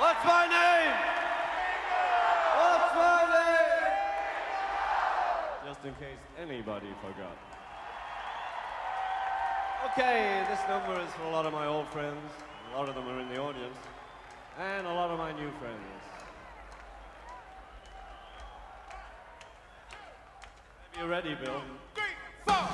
What's my name? What's my name? Just in case anybody forgot. Okay, this number is for a lot of my old friends. A lot of them are in the audience. And a lot of my new friends. Are You ready, Bill. Three, four.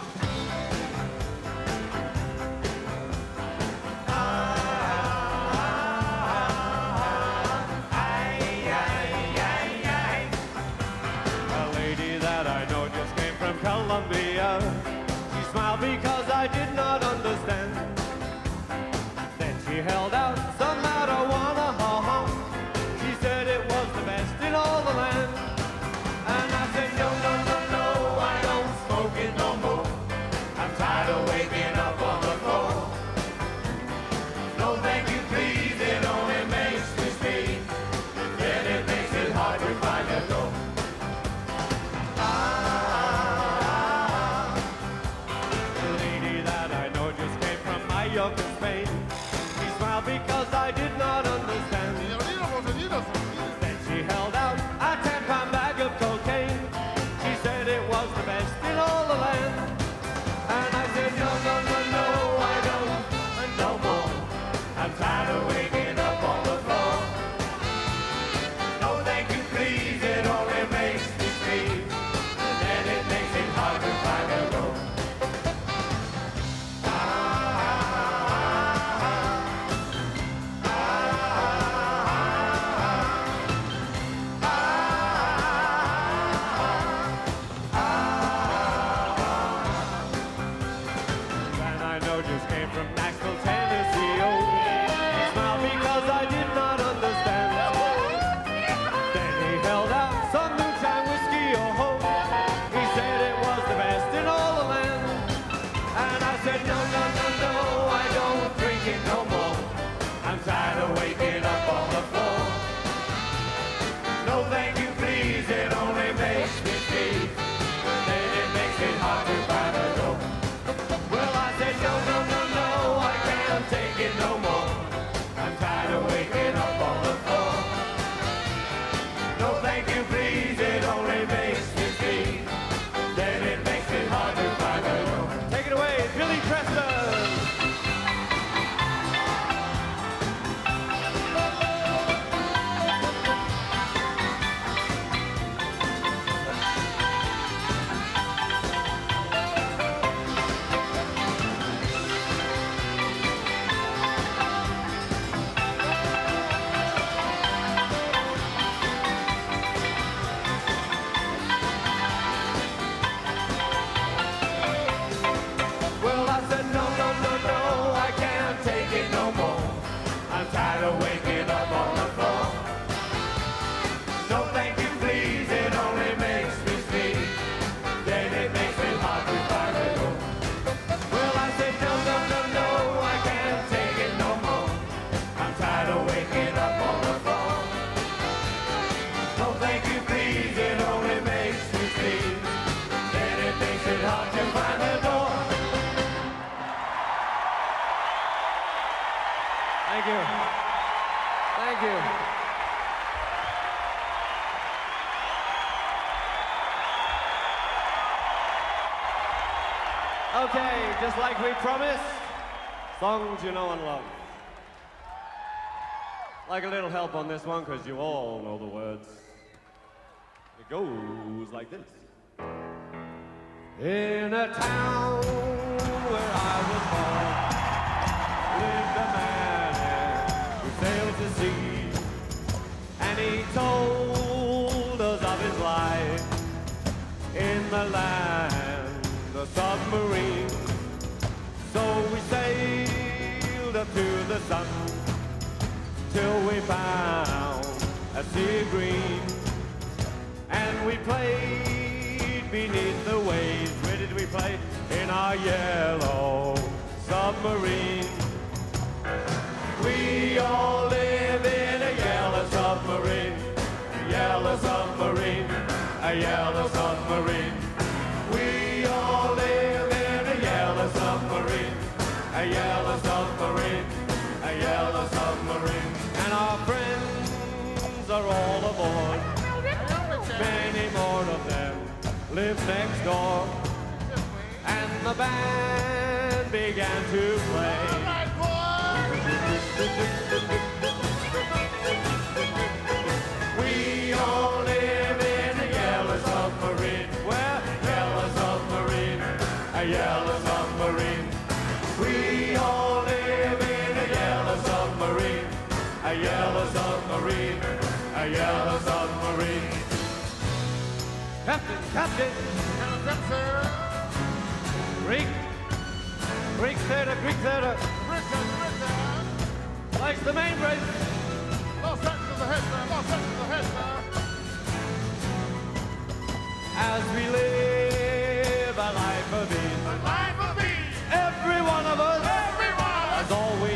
taking off. Just like we promised, songs you know and love. Like a little help on this one, because you all know the words. It goes like this. In a town where I was born, the sun till we found a sea green, and we played beneath the waves. Where did we play? In our yellow submarine. We all live in a yellow submarine, a yellow submarine, a yellow submarine. We all live in a yellow submarine, a yellow submarine, submarine. And our friends are all aboard. Many more of them live next door. And the band began to play. Submarine. Captain, Captain, Greek, Greek theater, Greek theater. Likes the main brace. As we live a life of ease, every one of us has all we need. Sky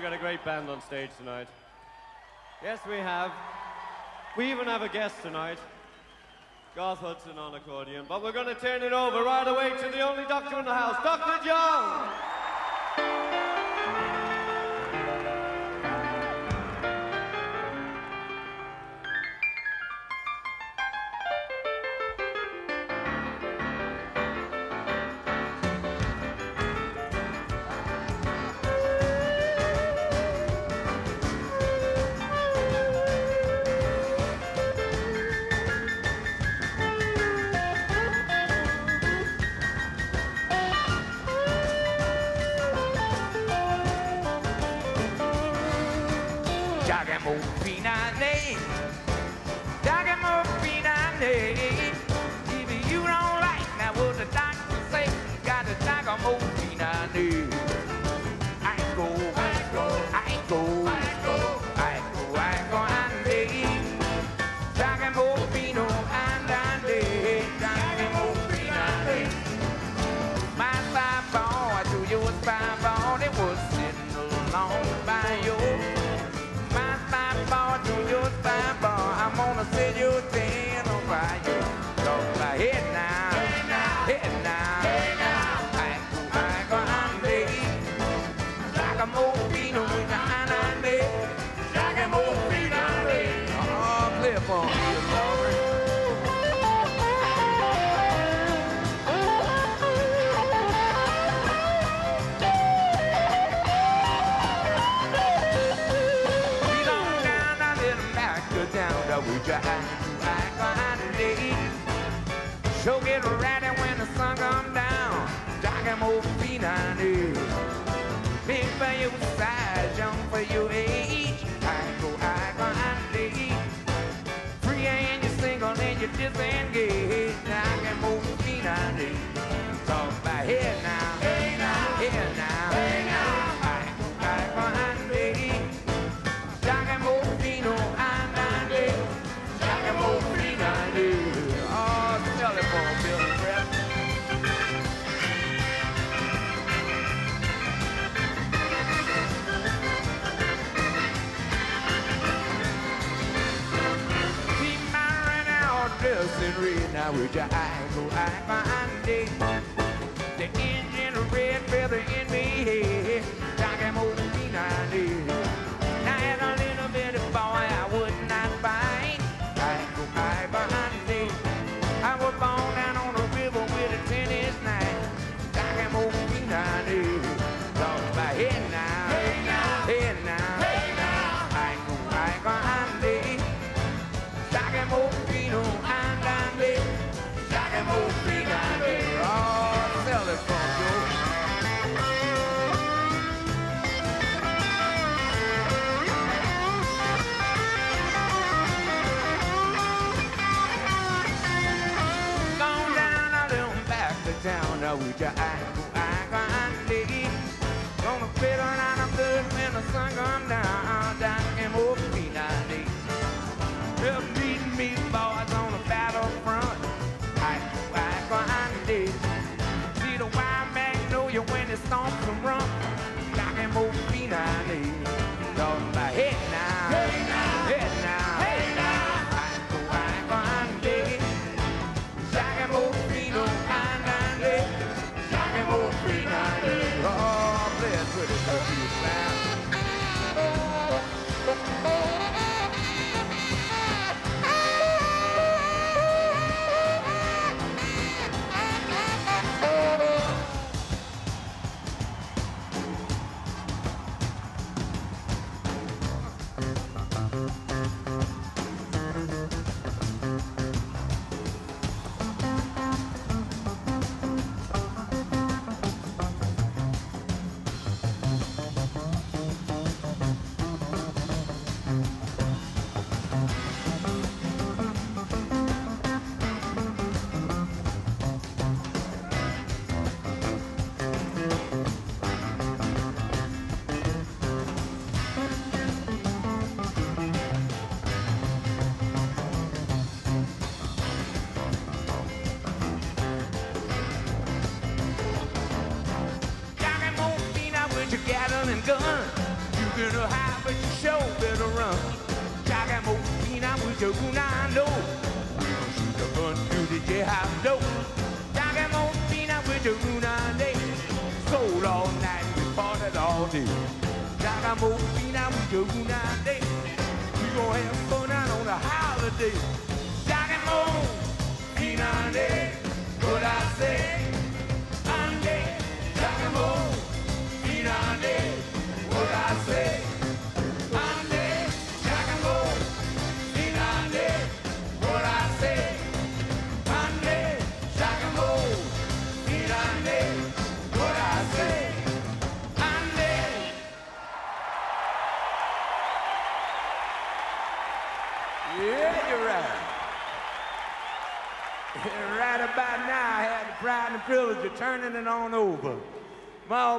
we've got a great band on stage tonight. Yes, we have. We even have a guest tonight, Garth Hudson on accordion. But we're going to turn it over right away to the only doctor in the house, Dr. John. continue little ratty when the sun come down. Jogging old feet I knew. Big for your size, young for your age. I go, I go, I dig. Free and you're single and you're disengaged. Jogging old feet I knew. Talk about head now. Would your eyes go out eyes. sun gone down, down.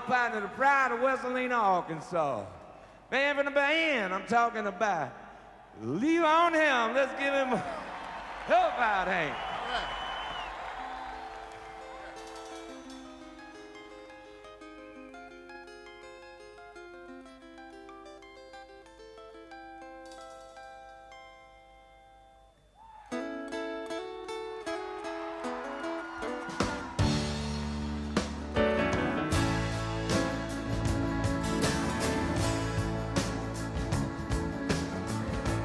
Partner, the pride of West Helena, Arkansas. Man from the band, I'm talking about. Leave on him. Let's give him a help out, Hank.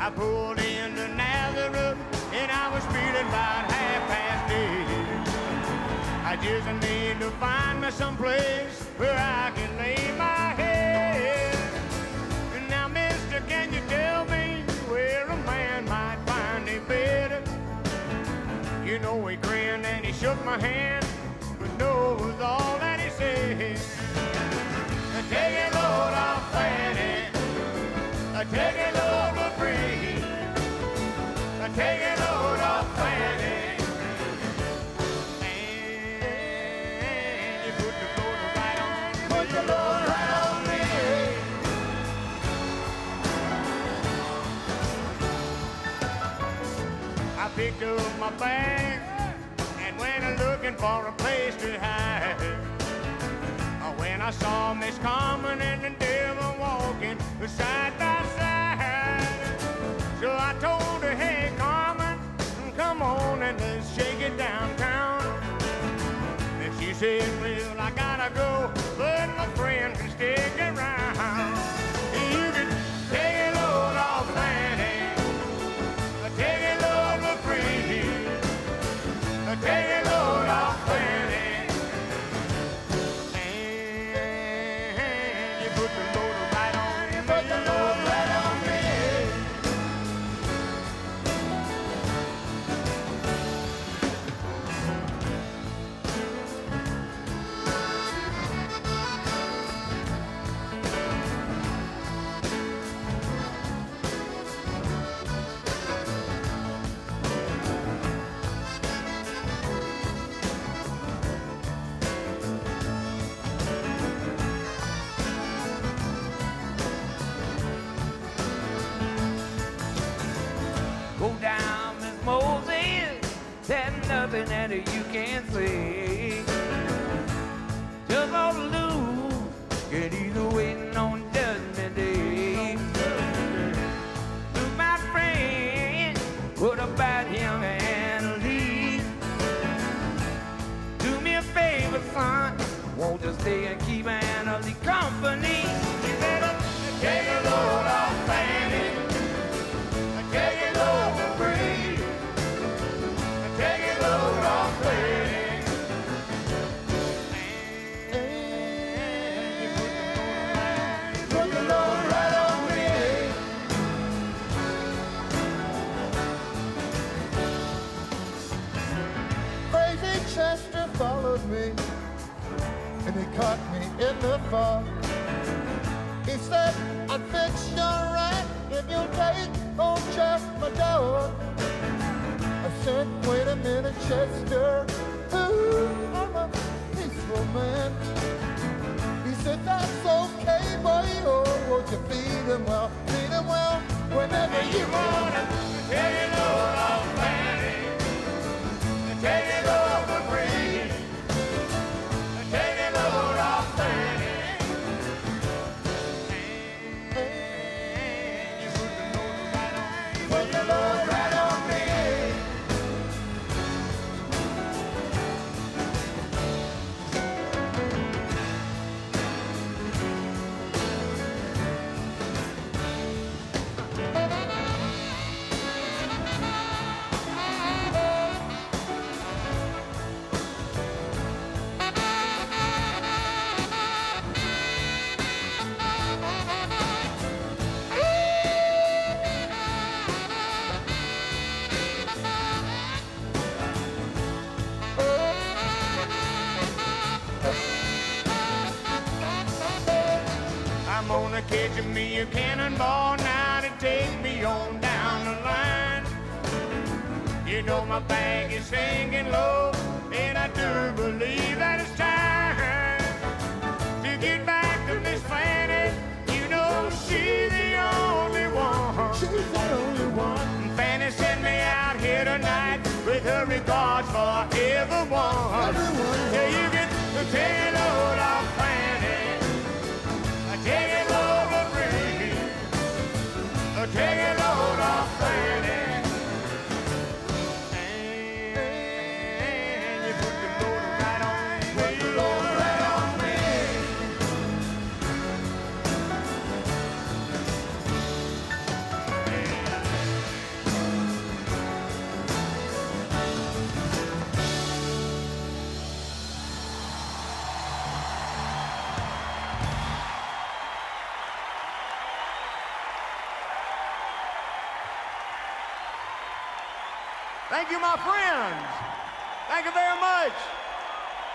I pulled into Nazareth and I was feeling about half past eight. I just need to find me some place where I can lay my head. Now, mister, can you tell me where a man might find a bed? You know, he grinned and he shook my hand, but no was all that he said. Take it, Lord, I'll Fanny. Take it, picked up my bag and went looking for a place to hide. When I saw Miss Carmen and the devil walking side by and let's shake it downtown." And she said, "Well, I gotta go, but my friend can stick around." You can take it, Lord, off Fanny. Take it, Lord, for free. Take it, that you can say. Just all to lose. Get either waiting on Judgment Day. Look, my friend, what about him and Lee? Do me a favor, son. Won't you stay and keep Anna company?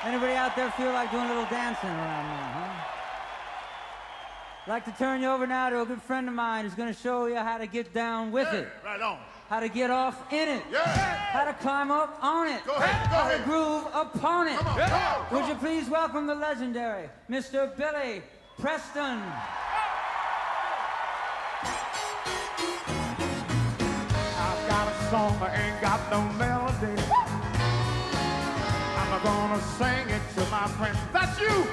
Anybody out there feel like doing a little dancing around now, huh? I'd like to turn you over now to a good friend of mine who's going to show you how to get down with yeah, it. Right on. How to get off in it. Yeah. How to climb up on it. Go ahead, go how ahead. to groove upon it. Come on, yeah. come on, come Would you please welcome the legendary Mr. Billy Preston. I've got a song, I ain't got no melody. I'm gonna sing it to my friends. That's you.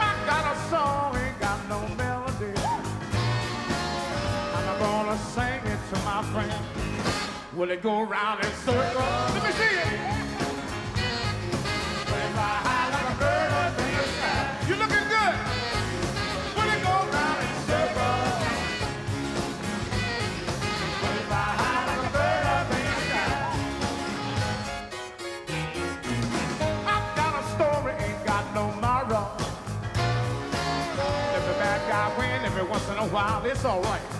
I got a song, ain't got no melody. I'm gonna sing it to my friends. Will it go round in circles? Let me see it. vibe. It's all right.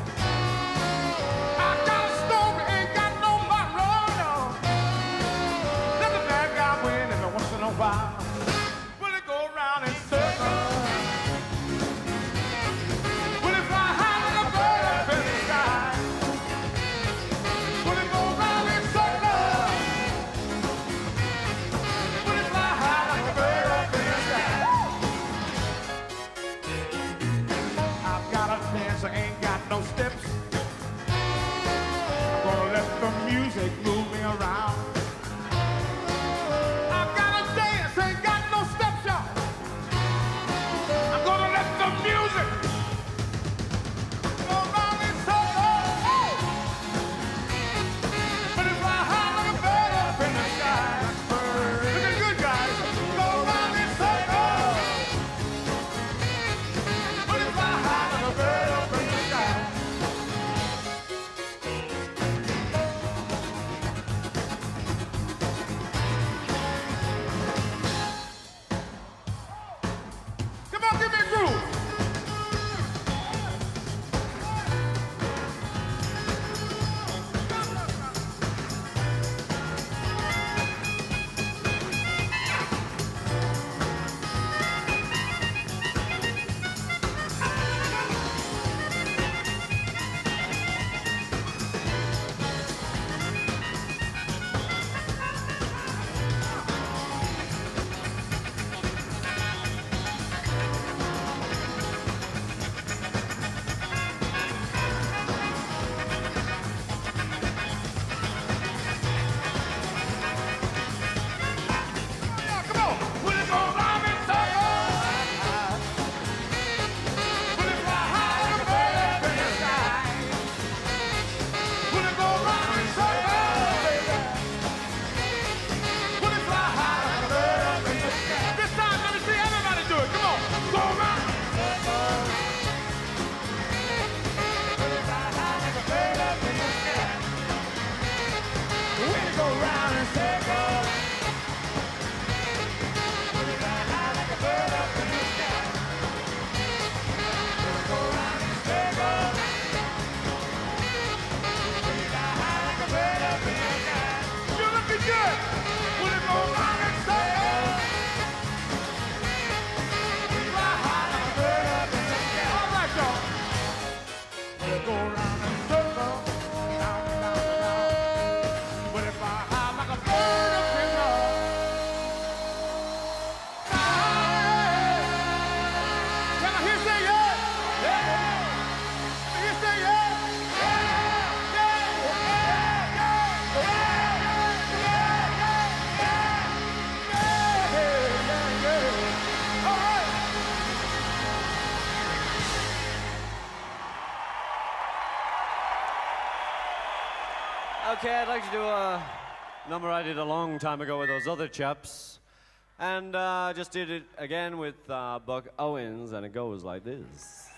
Okay, I'd like to do a number I did a long time ago with those other chaps. And uh, I uh, just did it again with uh, Buck Owens, and it goes like this.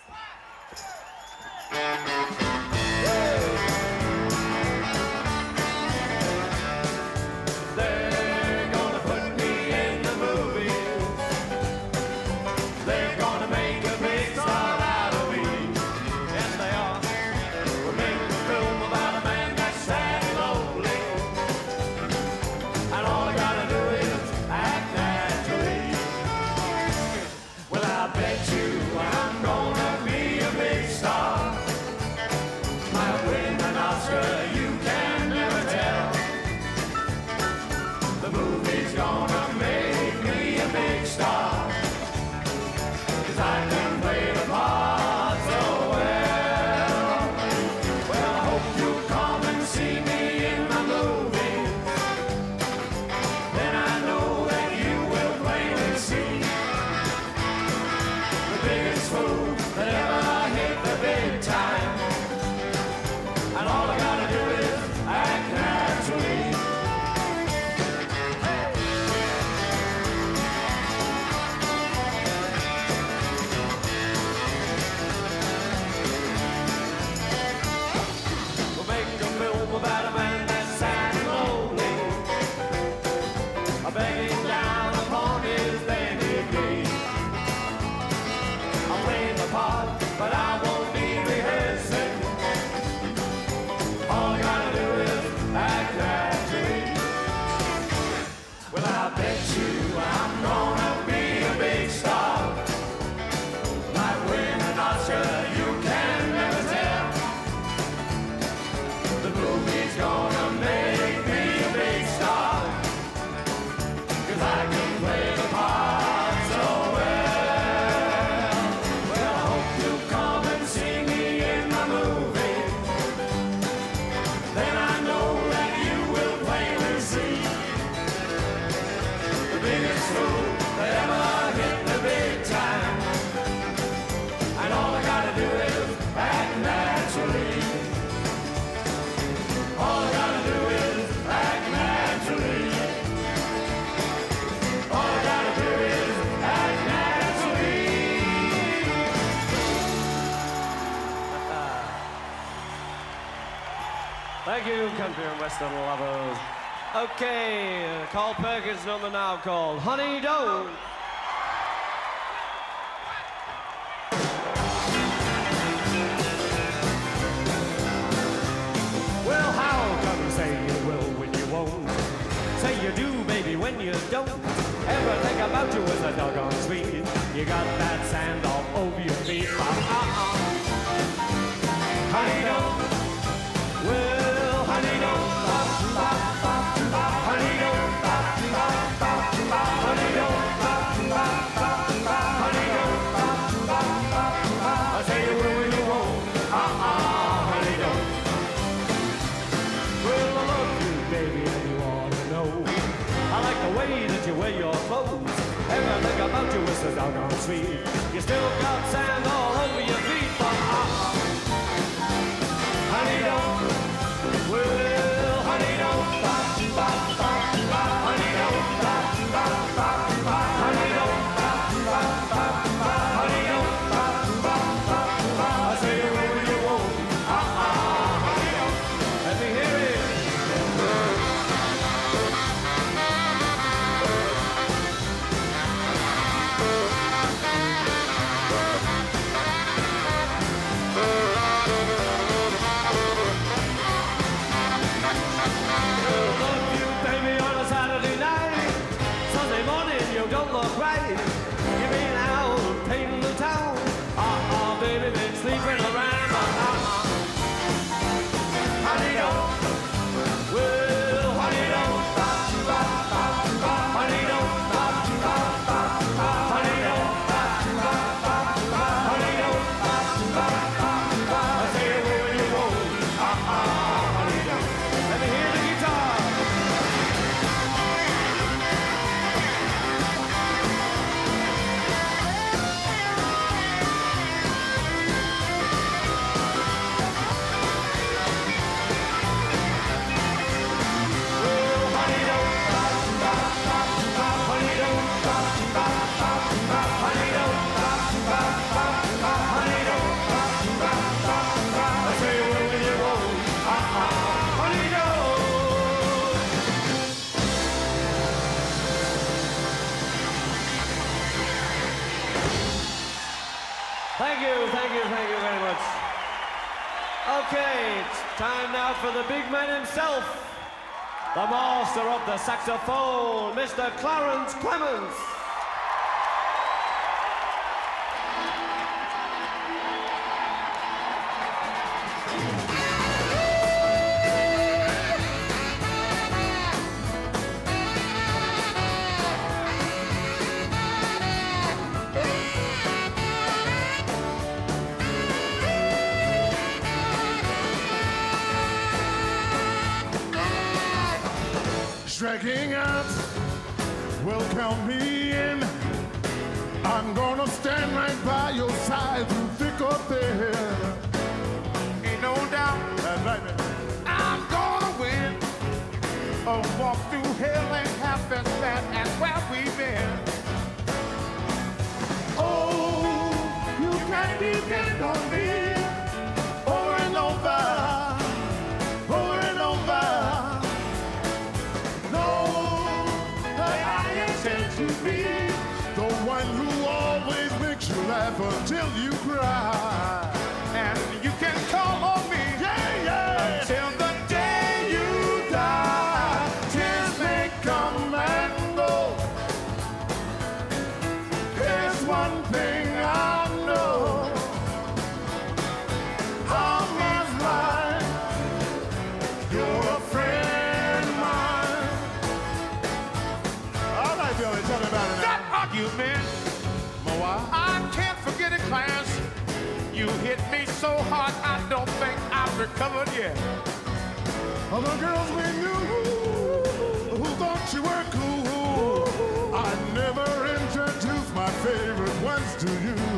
Preston lovers. Okay, Carl Perkins number now called Honey Doe. for the big man himself, the master of the saxophone, Mr. Clarence Clemons. till you cry. are covered, yeah. All the girls we knew who thought you were cool. I never introduced my favorite ones to you.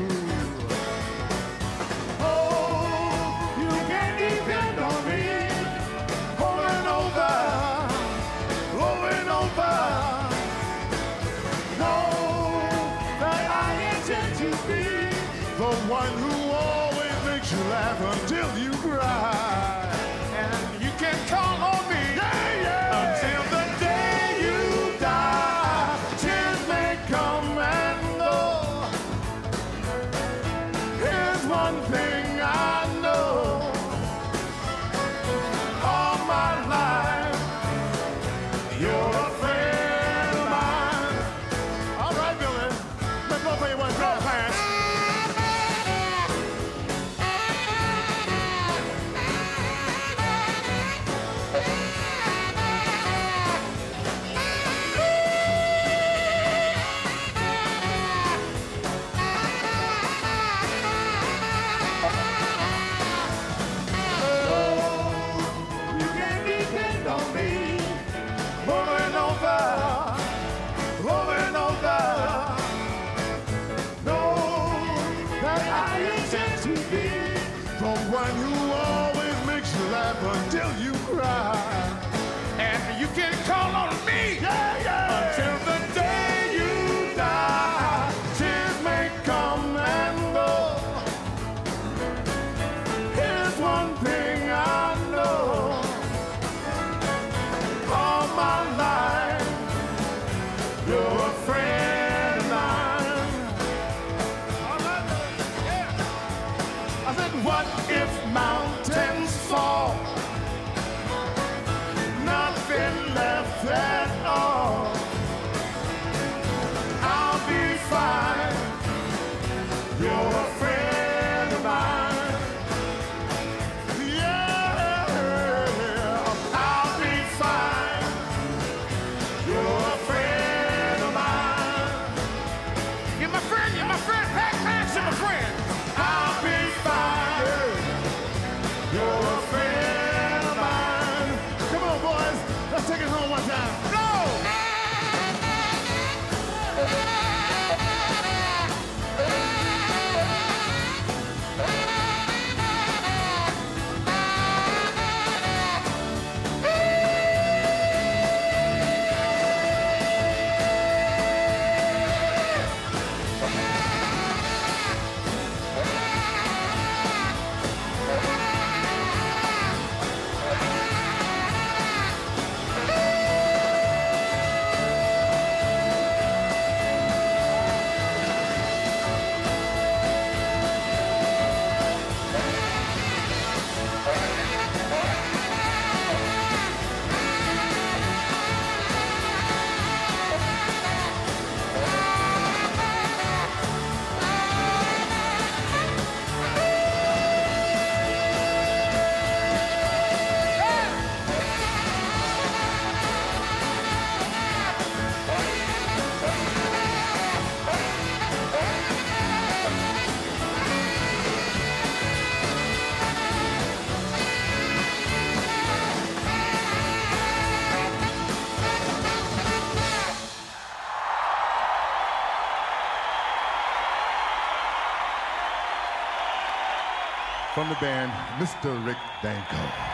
The band, Mr. Rick Danko.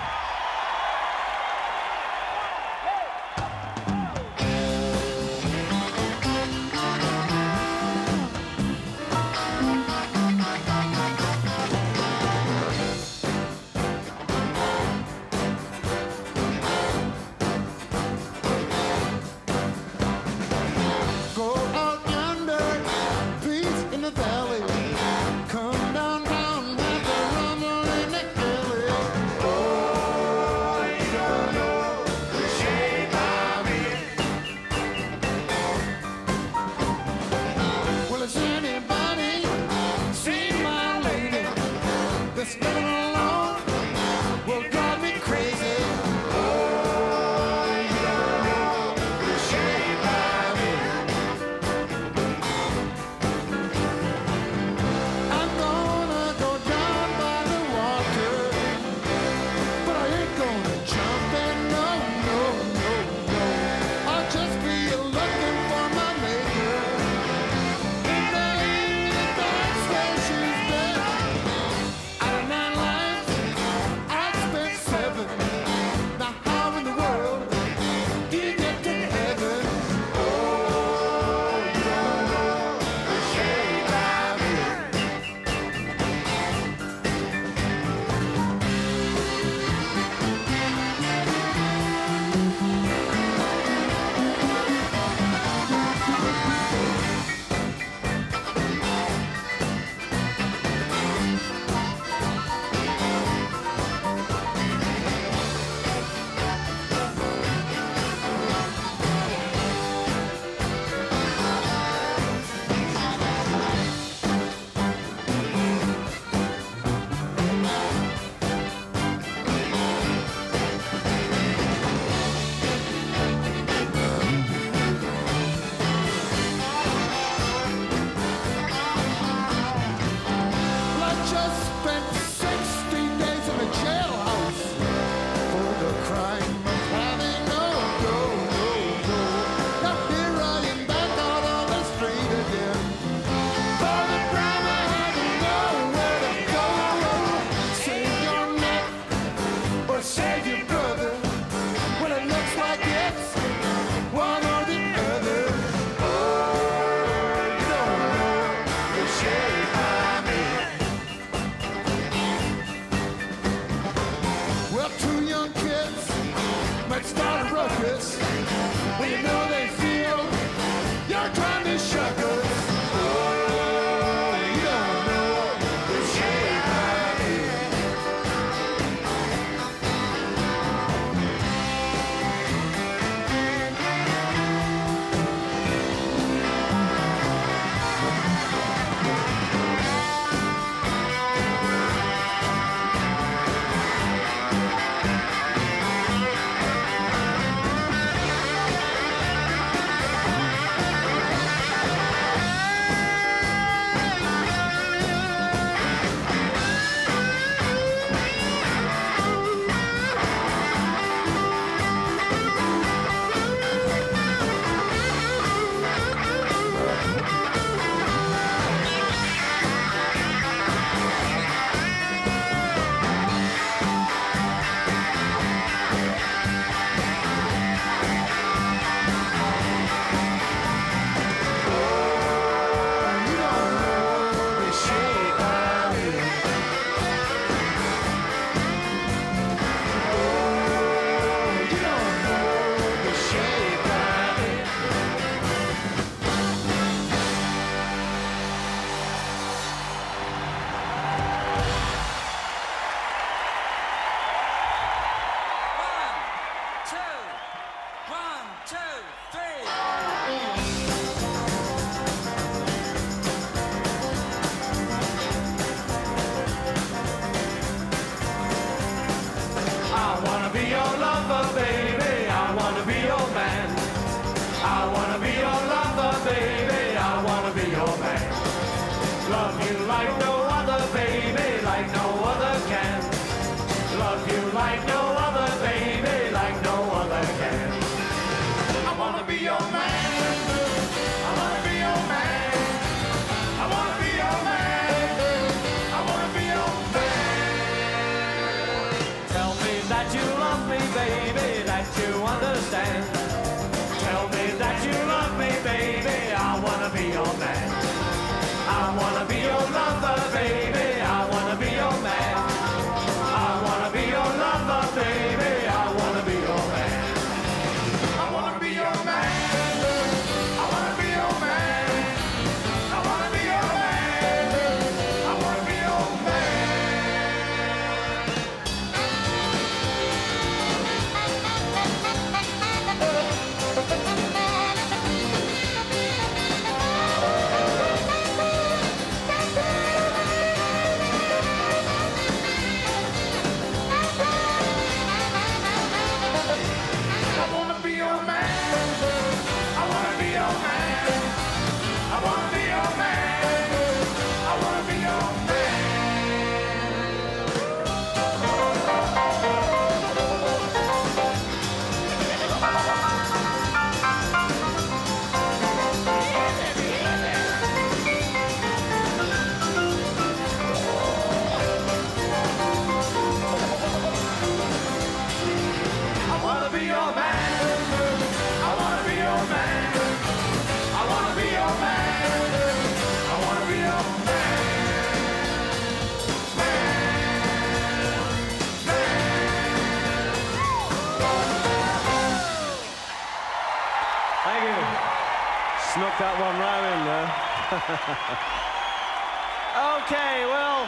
snuck that one right in there. okay, well,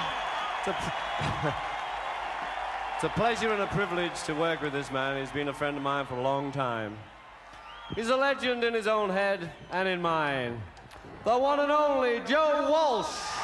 it's a, it's a pleasure and a privilege to work with this man. He's been a friend of mine for a long time. He's a legend in his own head and in mine. The one and only Joe Walsh.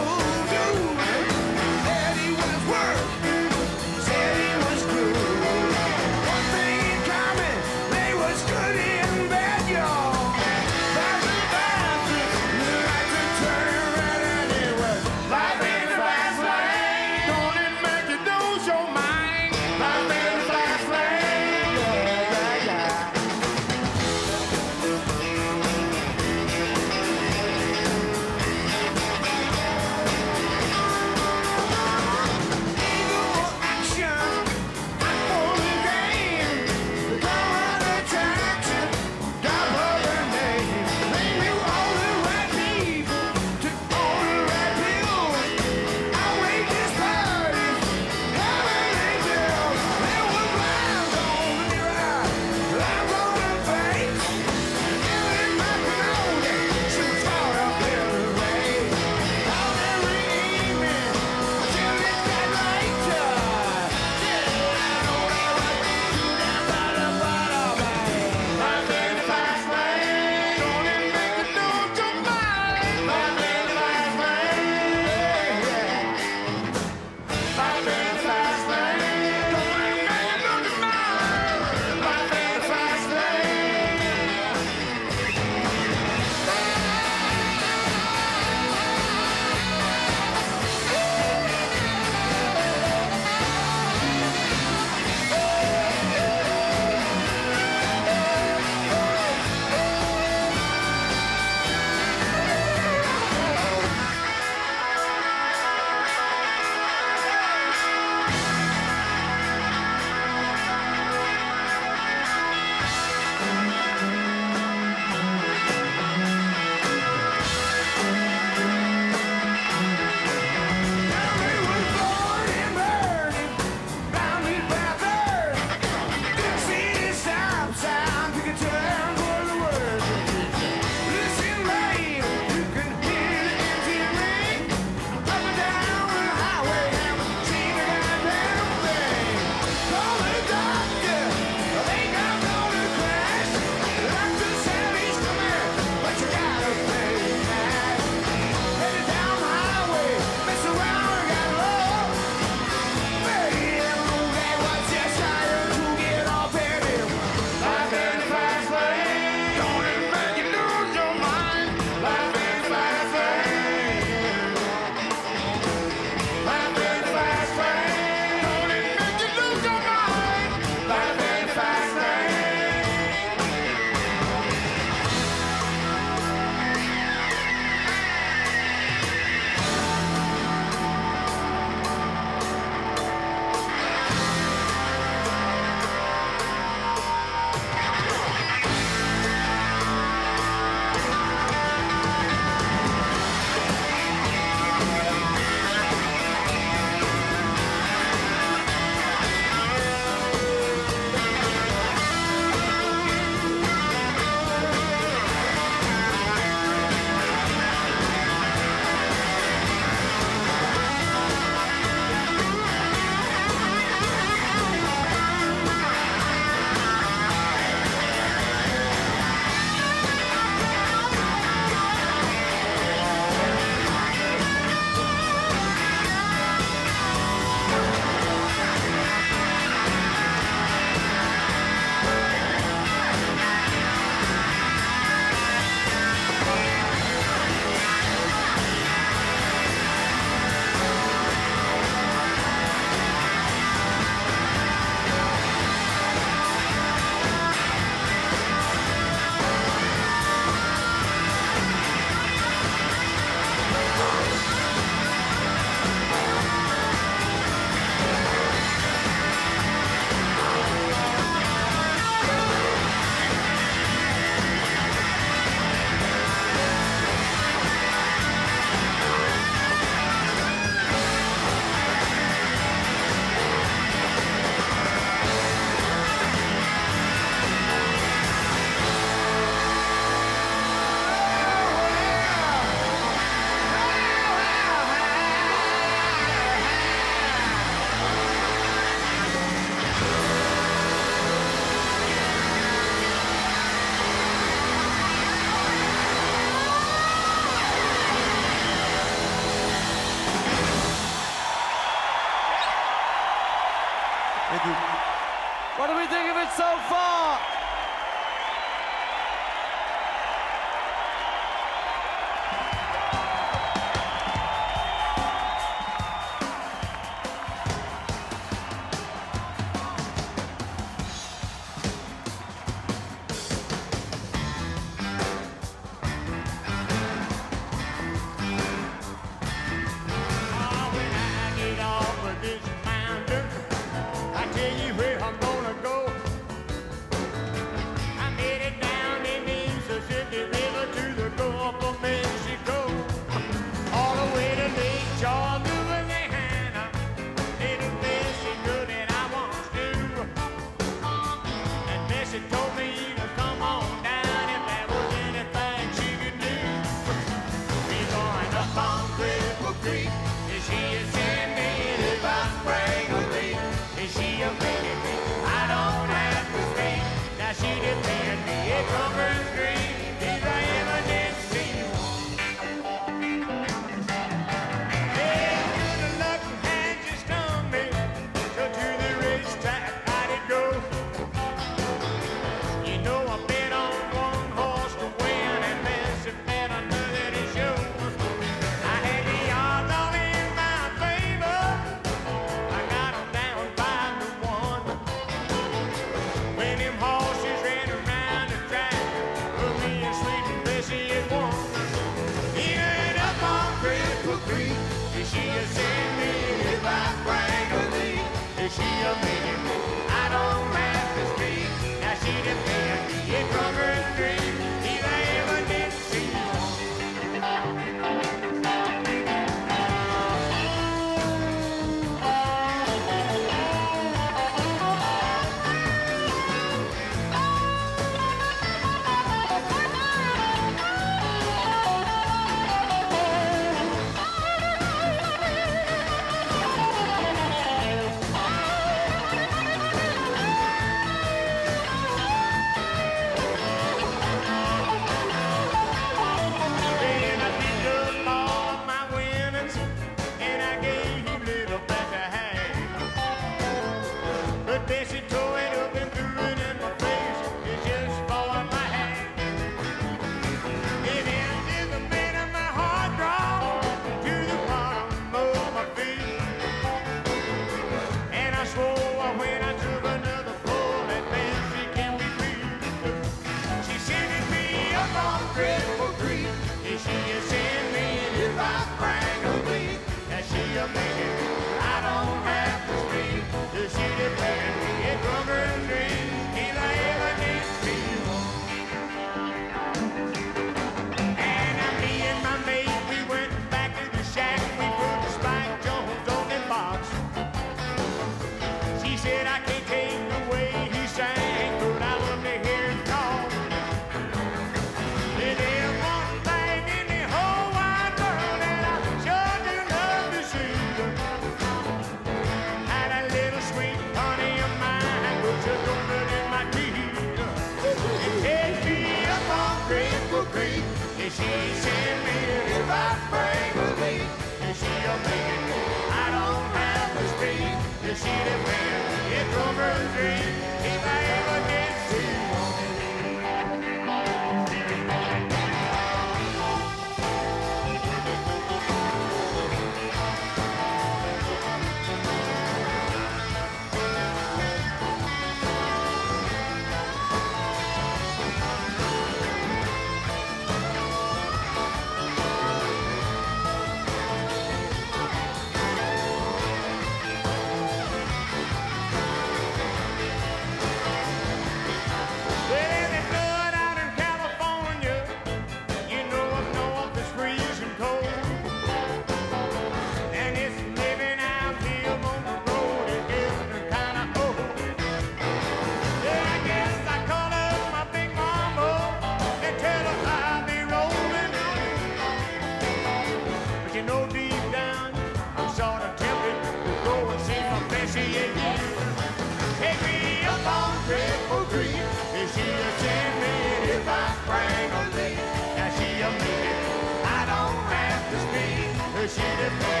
she depends.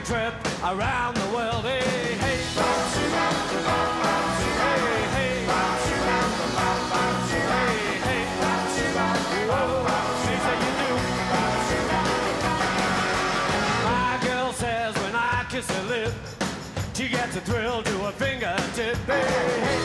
a trip around the world. Eh, hey, hey. Whoa, she said you do. My girl says when I kiss her she gets a thrill to her fingertip. Eh, hey, hey.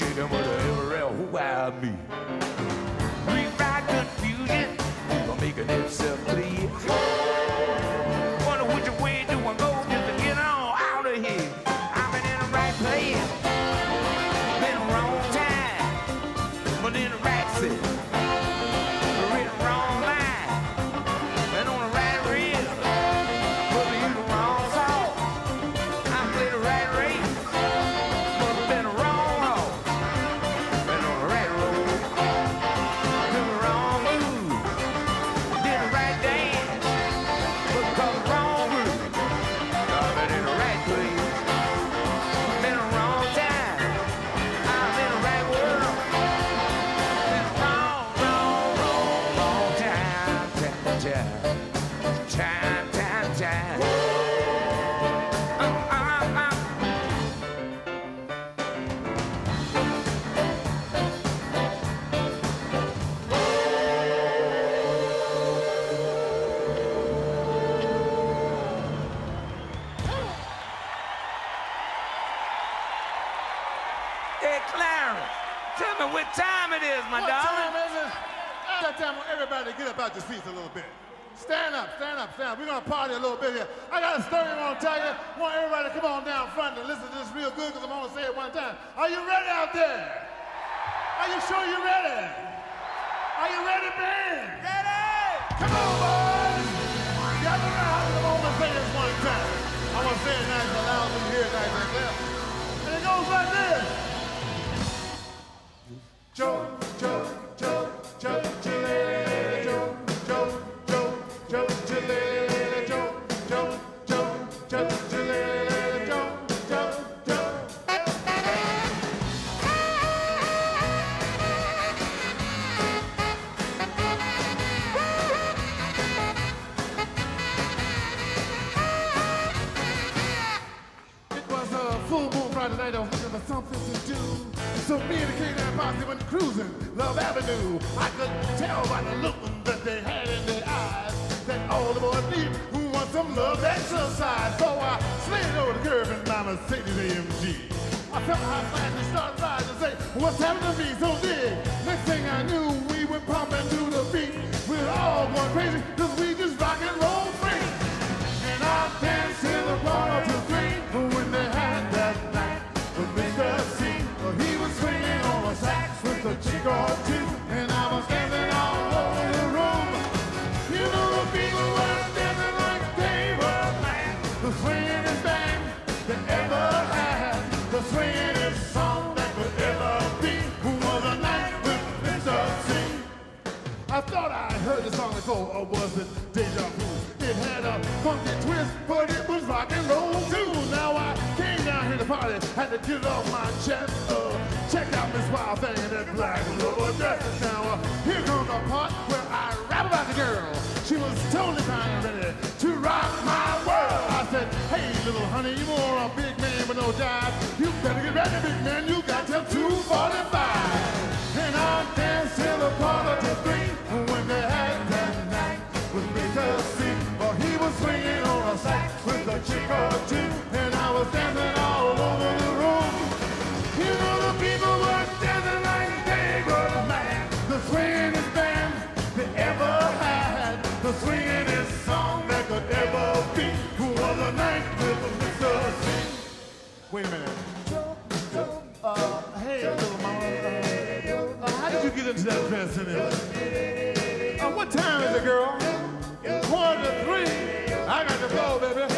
shit, I'm. front and listen to this real good because I'm going to say it one time. Are you ready out there? Are you sure you're ready? Are you ready, man? Ready! Come on, boys! Y'all don't I'm going to say this one time. I'm going to say it nice and loud so you hear it nice and clear. And it goes like this. heard the song before, or was it deja vu? It had a funky twist, but it was rock and roll too. Now I came down here to party, had to get it off my chest. Uh, check out this wild thing in that black rubber dress. Now uh, here comes the part where I rap about the girl. She was totally fine and ready to rock my world. I said, hey little honey, you are a big man with no job. You better get ready, big man. You got till 2:45, and I danced till the quarter to three. Wait a minute. Uh, hey, little mama. Uh, how did you get into that dress anyway? Uh, what time is it, girl? Quarter to three. I got to go, baby.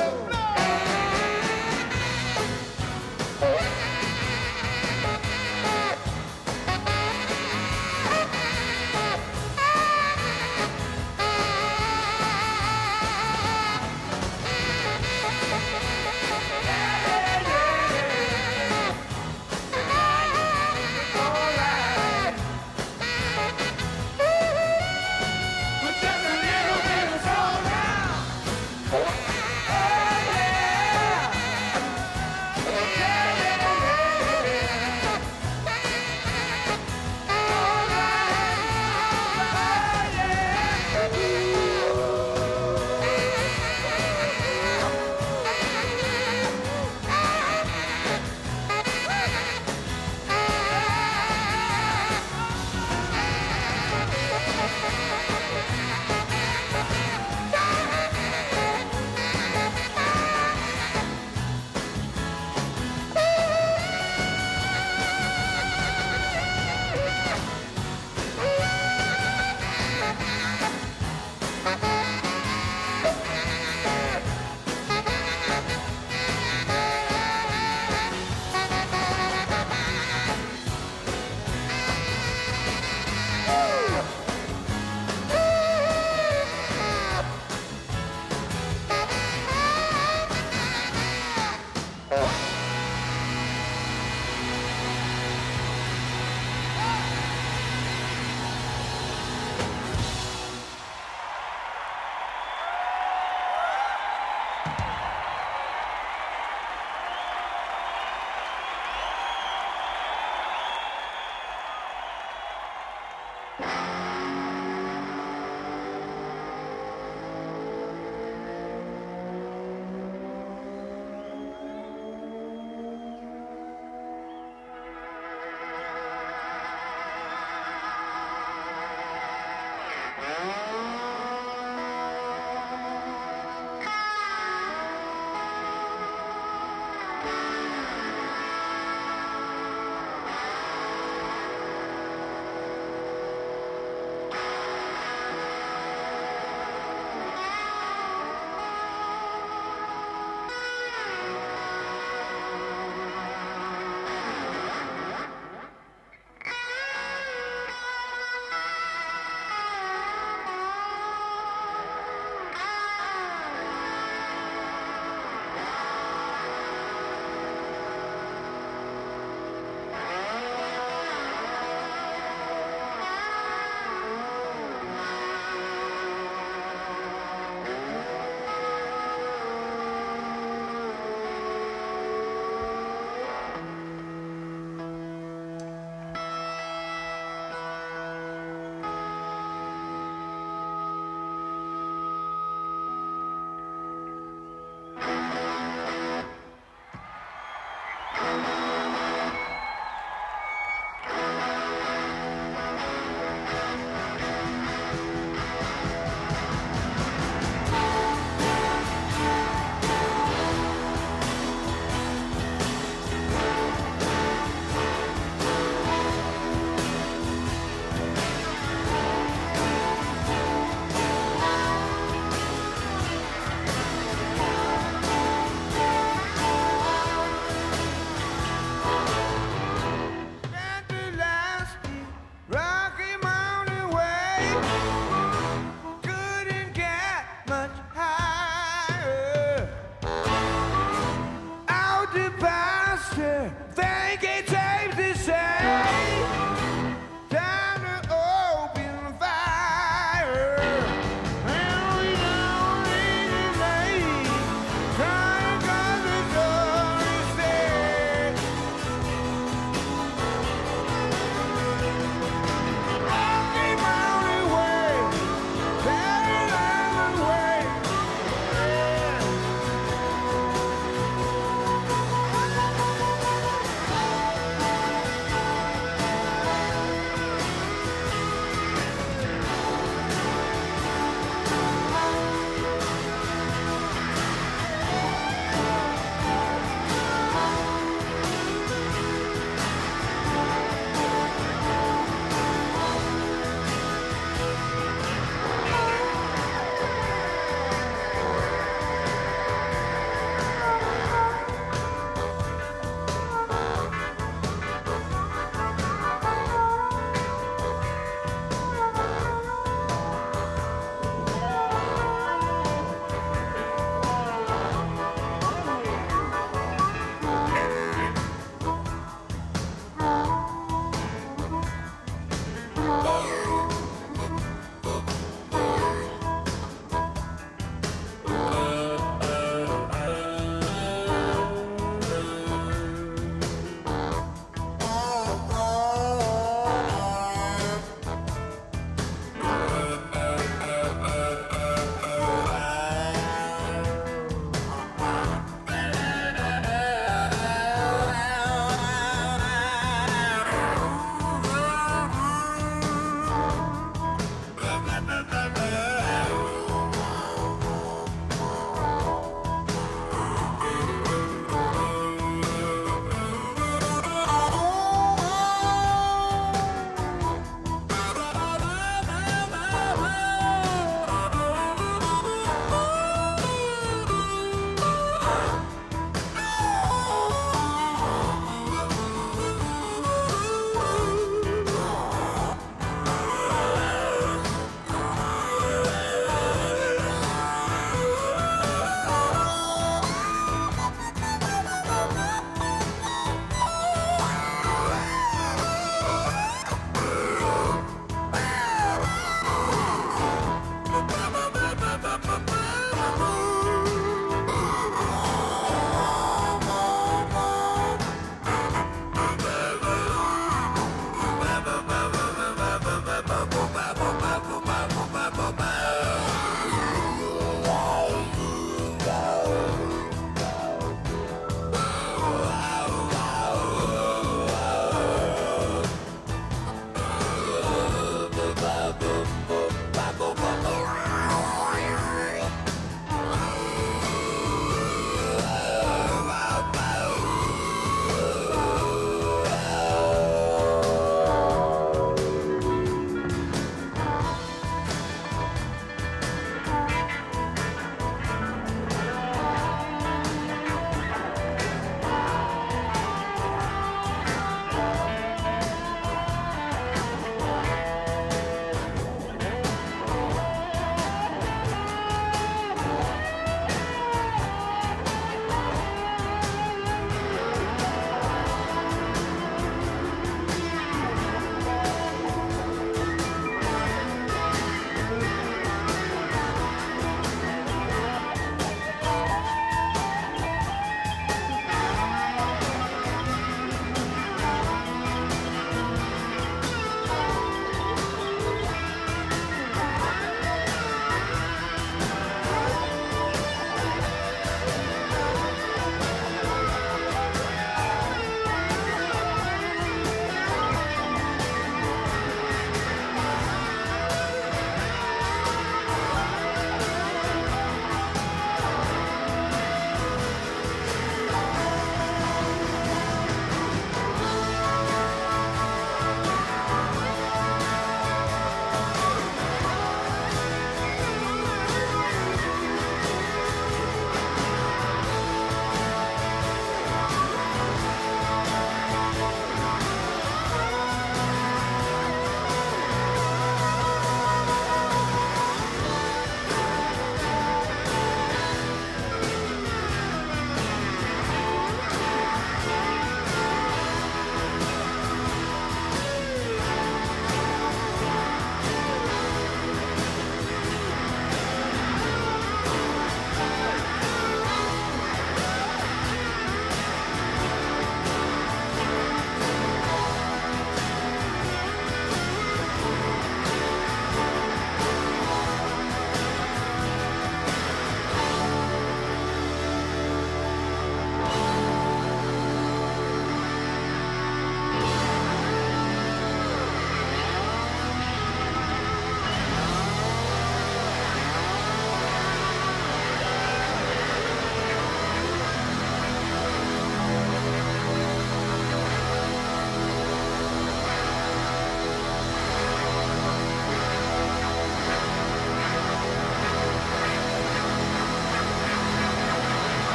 there.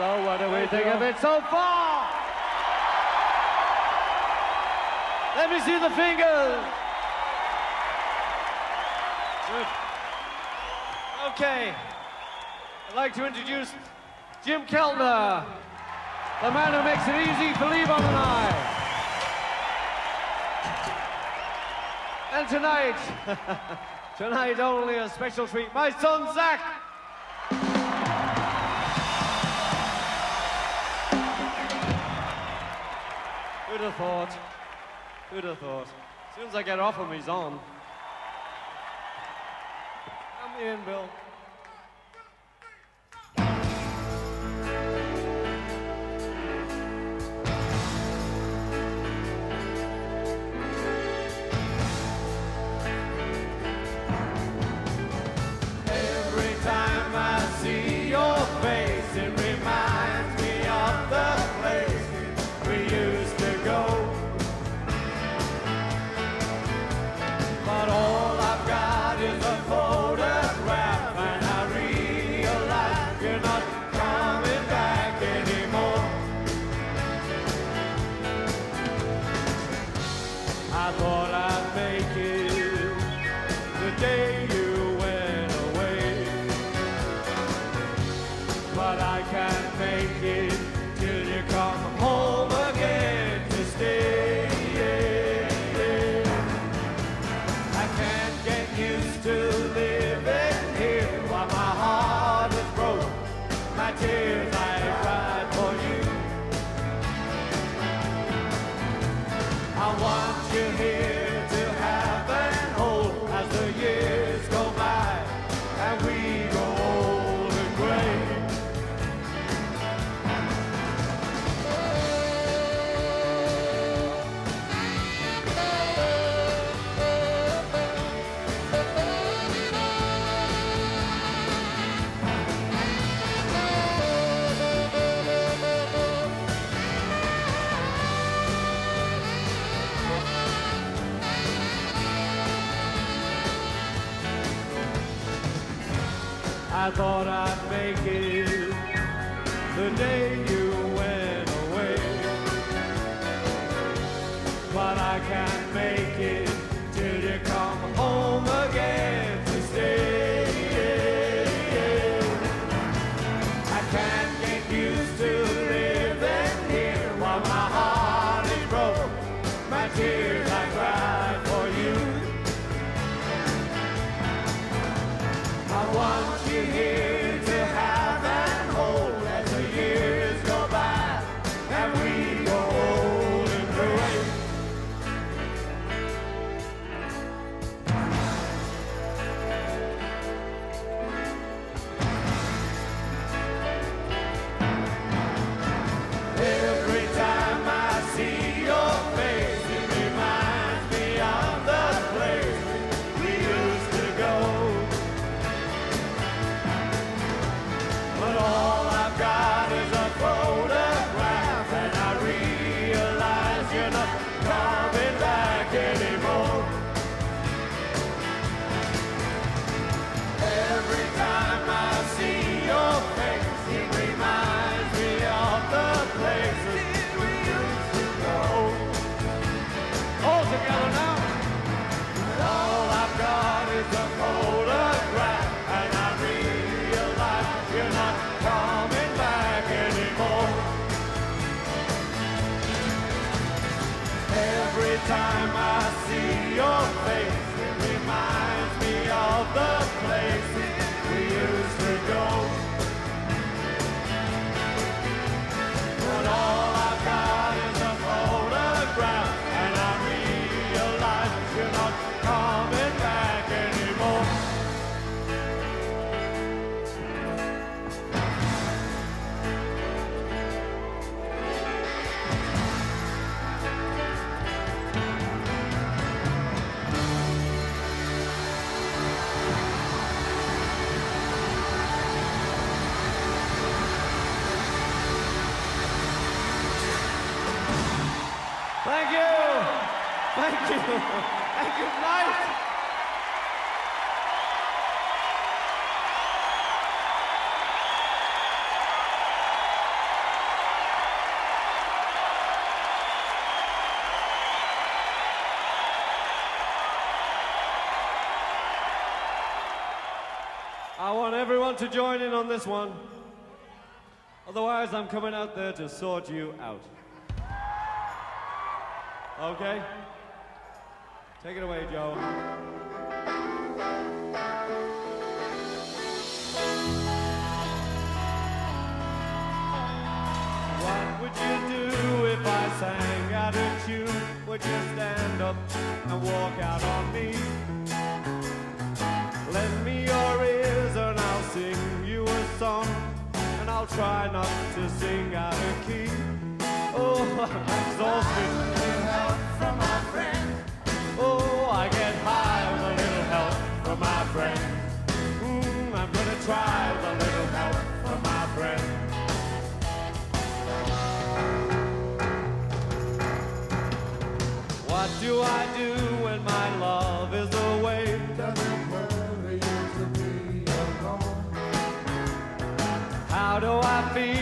So what do we think of it so far? Let me see the fingers. Good. Okay. I'd like to introduce Jim Keltner, the man who makes it easy for Levon and I. And tonight, tonight only a special treat. My son, Zak, Who'd have thought? Who'd have thought? As soon as I get off him, he's on. I'm in, Bill. I thought I'd make it the day you went away. But I can't make it. Thank you. Thank you. Thank you. night. I want everyone to join in on this one. Otherwise, I'm coming out there to sort you out. Okay? Take it away, Joe. What would you do if I sang out of tune? Would you stand up and walk out on me? Lend me your ears and I'll sing you a song. And I'll try not to sing out of key. Oh, I'm exhausted. My friend. Mm, I'm gonna try with a little help from my friend. What do I do when my love is away? doesn't worry you to be alone. How do I feel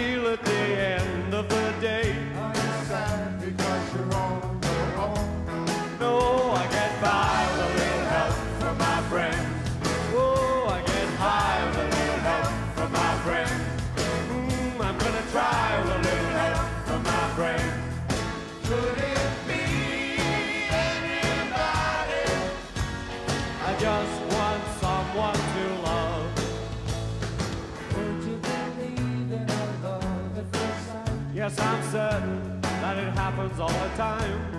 certain that it happens all the time.